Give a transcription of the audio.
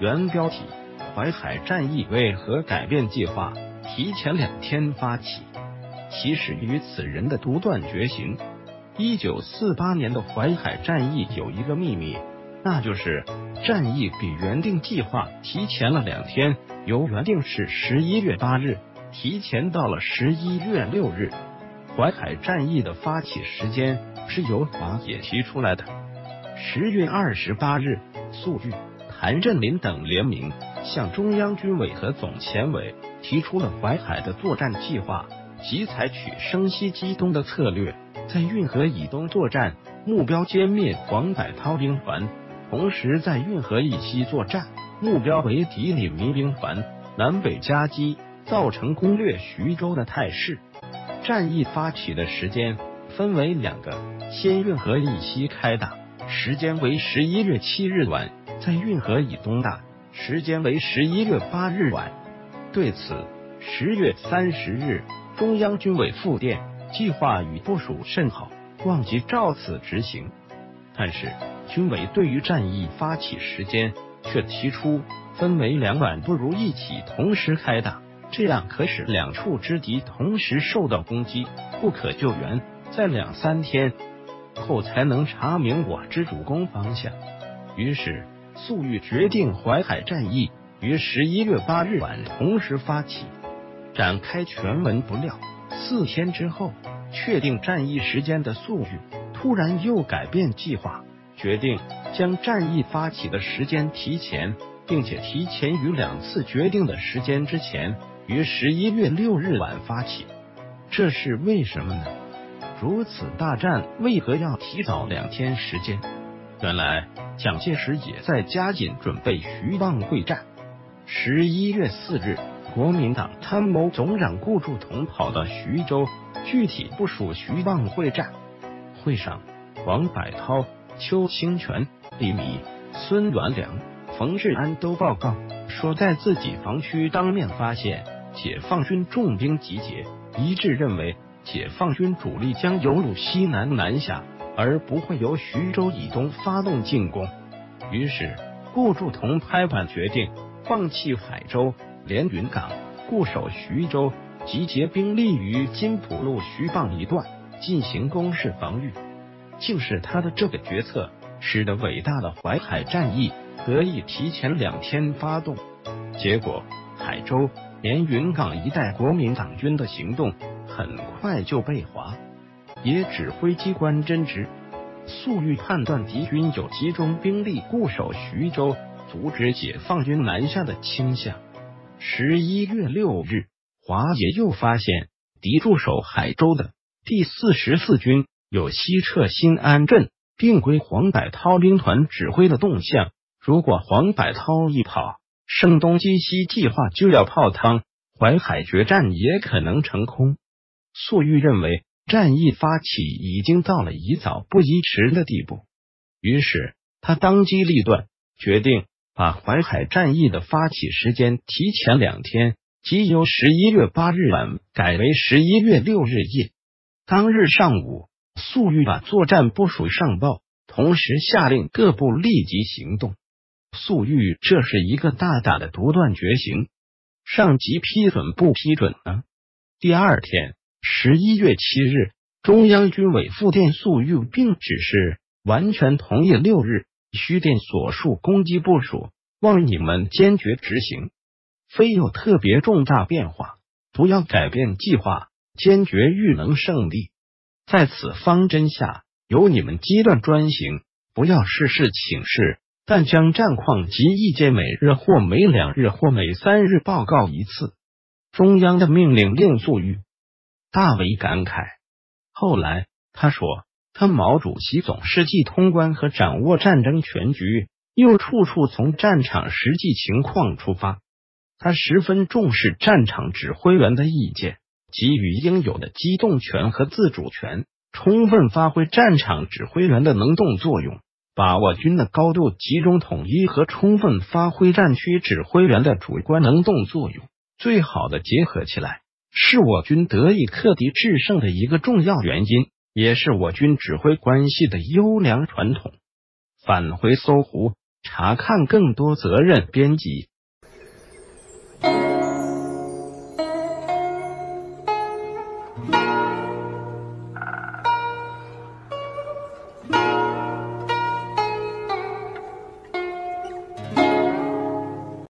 原标题：淮海战役为何改变计划，提前两天发起？起始于此人的独断绝行。一九四八年的淮海战役有一个秘密，那就是战役比原定计划提前了两天，由原定是十一月八日，提前到了十一月六日。淮海战役的发起时间是由华野提出来的。十月二十八日，粟裕、谭震林等联名向中央军委和总前委提出了淮海的作战计划，即采取声西击东的策略。在运河以东作战，目标歼灭黄百韬兵团；同时在运河以西作战，目标为敌李弥兵团南北夹击，造成攻略徐州的态势。战役发起的时间分为两个：先运河以西开打，时间为十一月七日晚；在运河以东打，时间为十一月八日晚。对此，十月三十日，中央军委复电。计划与部署甚好，望即照此执行。但是军委对于战役发起时间却提出分为两晚，不如一起同时开打，这样可使两处之敌同时受到攻击，不可救援，在两三天后才能查明我之主攻方向。于是粟裕决定淮海战役于十一月八日晚同时发起，展开全文不料。四天之后，确定战役时间的粟裕突然又改变计划，决定将战役发起的时间提前，并且提前于两次决定的时间之前，于十一月六日晚发起。这是为什么呢？如此大战为何要提早两天时间？原来蒋介石也在加紧准备徐蚌会战。十一月四日。国民党参谋总长顾祝同跑到徐州，具体部署徐蚌会战。会上，王柏涛、邱清泉、李弥、孙元良、冯治安都报告说，在自己防区当面发现解放军重兵集结，一致认为解放军主力将由鲁西南南下，而不会由徐州以东发动进攻。于是，顾祝同拍板决定放弃海州。连云港固守徐州，集结兵力于金浦路徐蚌一段进行攻势防御。竟是他的这个决策，使得伟大的淮海战役得以提前两天发动。结果，海州、连云港一带国民党军的行动很快就被划。野指挥机关侦知，粟裕判断敌军有集中兵力固守徐州，阻止解放军南下的倾向。十一月六日，华野又发现敌驻守海州的第四十四军有西撤新安镇，并归黄百韬兵团指挥的动向。如果黄百韬一跑，声东击西计划就要泡汤，淮海决战也可能成空。粟裕认为战役发起已经到了宜早不宜迟的地步，于是他当机立断，决定。把淮海战役的发起时间提前两天，即由十一月八日晚改为十一月六日夜。当日上午，粟裕把作战部署上报，同时下令各部立即行动。粟裕这是一个大胆的独断绝行，上级批准不批准呢？第二天，十一月七日，中央军委复电粟裕，并指示完全同意六日。虚电所述攻击部署，望你们坚决执行。非有特别重大变化，不要改变计划，坚决欲能胜利。在此方针下，由你们机断专行，不要事事请示，但将战况及意见每日或每两日或每三日报告一次。中央的命令令粟裕大为感慨。后来他说。他毛主席总是既通关和掌握战争全局，又处处从战场实际情况出发。他十分重视战场指挥员的意见，给予应有的机动权和自主权，充分发挥战场指挥员的能动作用，把握军的高度集中统一和充分发挥战区指挥员的主观能动作用，最好的结合起来，是我军得以克敌制胜的一个重要原因。也是我军指挥关系的优良传统。返回搜狐，查看更多责任编辑。